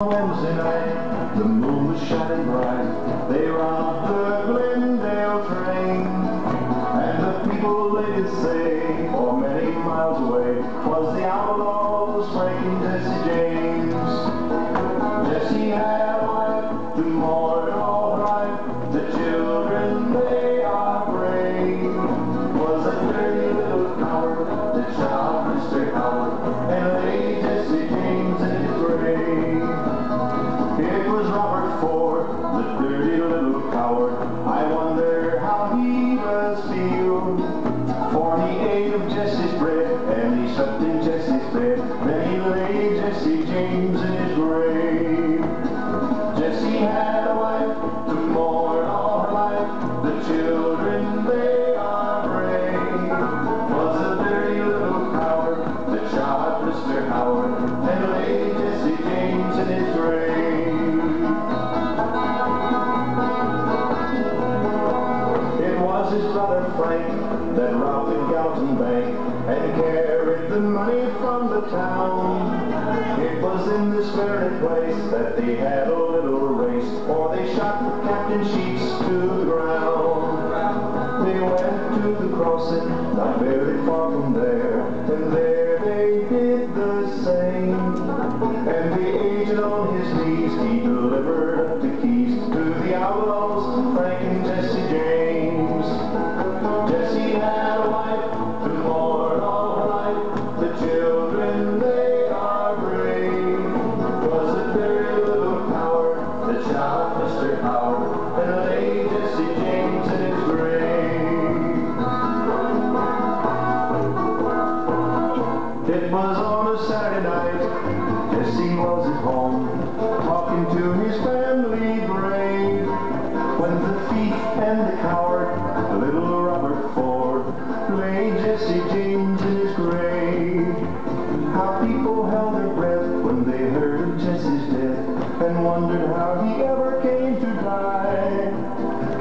Wednesday night, the moon was shining bright. They robbed the Glendale train, and the people they could say, for many miles away, was the outlaws Frank and Jesse James. Jesse had a dirty little coward. I that robbed the Gallatin Bank and carried the money from the town. It was in this very place that they had a little race, for they shot Captain Sheets Jesse was at home, talking to his family brave. When the thief and the coward, little Robert Ford, laid Jesse James in his grave. How people held their breath when they heard of Jesse's death, and wondered how he ever came to die.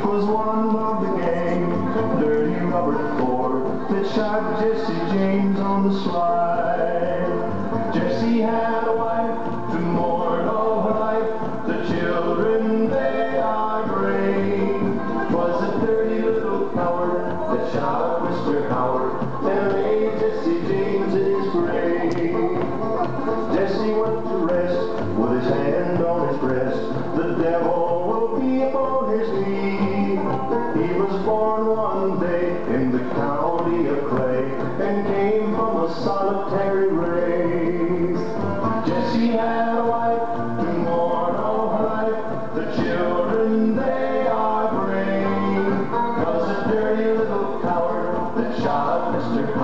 'Twas one of the gang, dirty Robert Ford, that shot Jesse James on the slide. Jesse had a wife to mourn all her life. The children, they are brave. 'Twas a dirty little coward that shot Mr. Howard and laid Jesse James in his grave. Jesse went to rest with his hand on his breast. The devil will be upon his knee. He was born one day in the county of Clay and came from a solitary race. Jesse had a wife all life. The children, they are brave. Was a dirty little coward that shot Mr.